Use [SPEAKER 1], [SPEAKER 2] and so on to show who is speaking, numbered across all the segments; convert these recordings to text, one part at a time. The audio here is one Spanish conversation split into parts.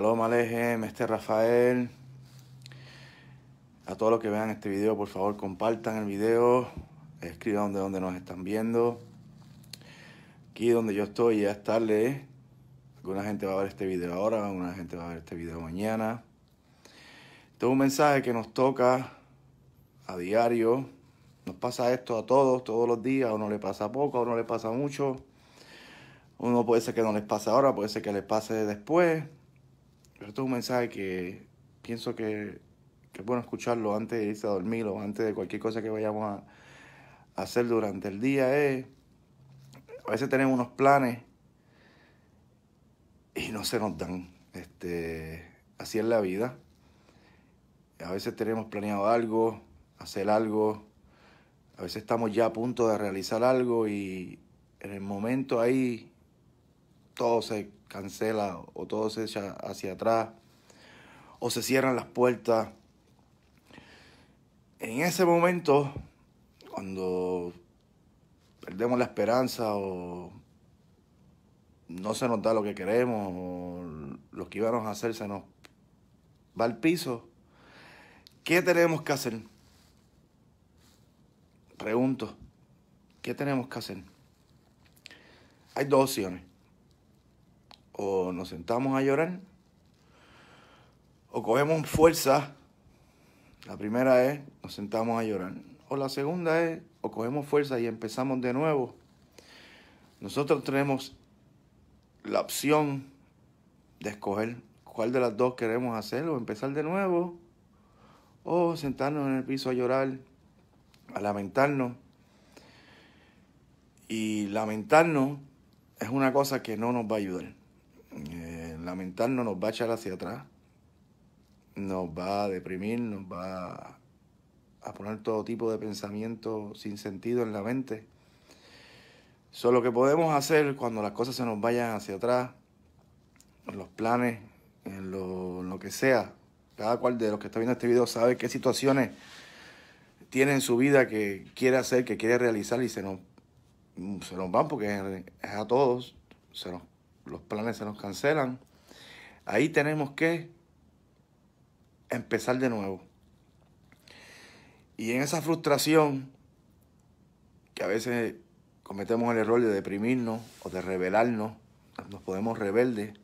[SPEAKER 1] Shalom Alejem, este es Rafael. A todos los que vean este video, por favor, compartan el video, escriban de dónde nos están viendo. Aquí donde yo estoy ya es tarde. Alguna gente va a ver este video ahora, alguna gente va a ver este video mañana. Este es un mensaje que nos toca a diario. Nos pasa esto a todos, todos los días. A uno le pasa poco, a uno le pasa mucho. Uno puede ser que no les pase ahora, puede ser que les pase después. Pero esto es un mensaje que pienso que, es bueno escucharlo antes de irse a dormir o antes de cualquier cosa que vayamos a, hacer durante el día. Es, a veces tenemos unos planes y no se nos dan. Este, así es la vida. A veces tenemos planeado algo, hacer algo. A veces estamos ya a punto de realizar algo y en el momento ahí todo se cancela o todo se echa hacia atrás o se cierran las puertas. En ese momento, cuando perdemos la esperanza o no se nos da lo que queremos o lo que íbamos a hacer se nos va al piso, ¿qué tenemos que hacer? Pregunto, ¿qué tenemos que hacer? Hay dos opciones o nos sentamos a llorar o cogemos fuerza. La primera es nos sentamos a llorar. O la segunda es o cogemos fuerza y empezamos de nuevo. Nosotros tenemos la opción de escoger cuál de las dos queremos hacer o empezar de nuevo o sentarnos en el piso a llorar, a lamentarnos. Y lamentarnos es una cosa que no nos va a ayudar. Lamentarnos nos va a echar hacia atrás, nos va a deprimir, nos va a poner todo tipo de pensamientos sin sentido en la mente. Solo lo que podemos hacer cuando las cosas se nos vayan hacia atrás, en los planes, en lo, lo que sea, cada cual de los que está viendo este video sabe qué situaciones tiene en su vida que quiere hacer, que quiere realizar y se nos, se nos van porque es a todos, se los planes se nos cancelan, ahí tenemos que empezar de nuevo. Y en esa frustración, que a veces cometemos el error de deprimirnos o de rebelarnos, nos podemos rebelde,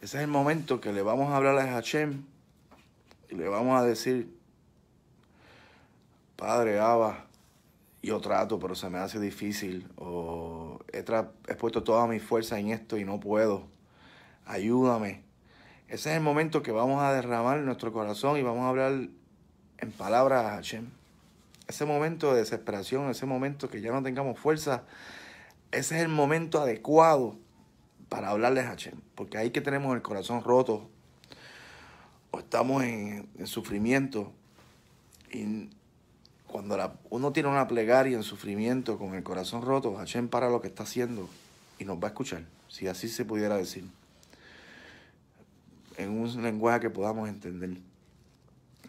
[SPEAKER 1] ese es el momento que le vamos a hablar a Hashem y le vamos a decir, Padre Abba, yo trato, pero se me hace difícil, o he, puesto toda mi fuerza en esto y no puedo, ayúdame. Ese es el momento que vamos a derramar nuestro corazón y vamos a hablar en palabras a Hashem. Ese momento de desesperación, ese momento que ya no tengamos fuerza, ese es el momento adecuado para hablarle a Hashem, porque ahí que tenemos el corazón roto o estamos en, en sufrimiento y cuando uno tiene una plegaria en sufrimiento, con el corazón roto, Hashem para lo que está haciendo y nos va a escuchar, si así se pudiera decir, en un lenguaje que podamos entender.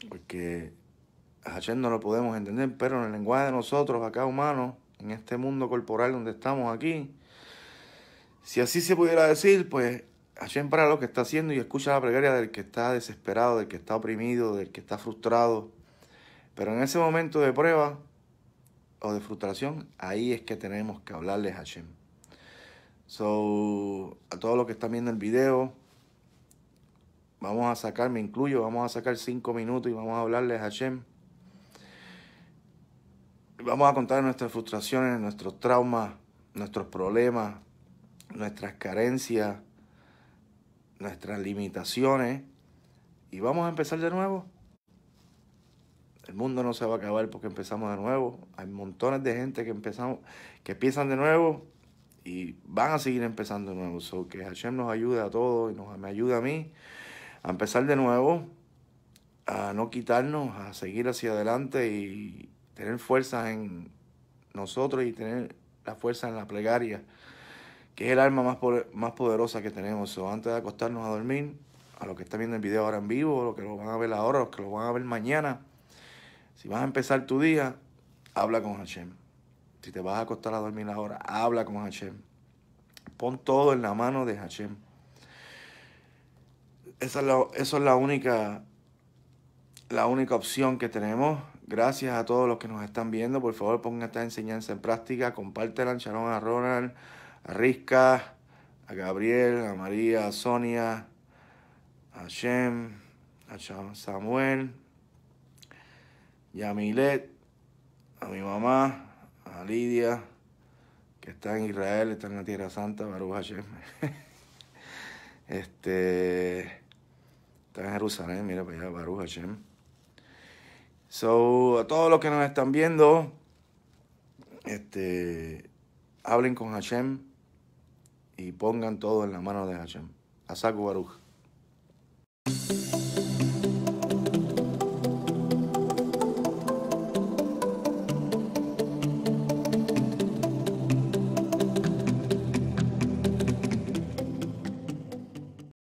[SPEAKER 1] Porque a Hashem no lo podemos entender, pero en el lenguaje de nosotros, acá humanos, en este mundo corporal donde estamos aquí, si así se pudiera decir, pues Hashem para lo que está haciendo y escucha la plegaria del que está desesperado, del que está oprimido, del que está frustrado pero en ese momento de prueba o de frustración, ahí es que tenemos que hablarles a Hashem. So, a todos los que están viendo el video, vamos a sacar, me incluyo, vamos a sacar cinco minutos y vamos a hablarles a Hashem. Vamos a contar nuestras frustraciones, nuestros traumas, nuestros problemas, nuestras carencias, nuestras limitaciones. Y vamos a empezar de nuevo. El mundo no se va a acabar porque empezamos de nuevo. Hay montones de gente que empezamos, que empiezan de nuevo y van a seguir empezando de nuevo. So que Hashem nos ayude a todos y nos, me ayude a mí a empezar de nuevo, a no quitarnos, a seguir hacia adelante y tener fuerza en nosotros y tener la fuerza en la plegaria, que es el arma más, más poderosa que tenemos. Antes de acostarnos a dormir, a los que están viendo el video ahora en vivo, a los que lo van a ver ahora, a los que lo van a ver mañana, si vas a empezar tu día, habla con Hashem. Si te vas a acostar a dormir ahora, habla con Hashem. Pon todo en la mano de Hashem. Esa es la, única, la única opción que tenemos. Gracias a todos los que nos están viendo. Por favor, pongan esta enseñanza en práctica. Compártela, Sharon a Ronald, a Rizka, a Gabriel, a María, a Sonia, a Shem, a Samuel, y a Milet, a mi mamá, a Lidia, que está en Israel, está en la Tierra Santa, Baruch Hashem. este, está en Jerusalén, mira para allá, Baruch Hashem. So, a todos los que nos están viendo, este, hablen con Hashem y pongan todo en la mano de Hashem. Asaku Baruch.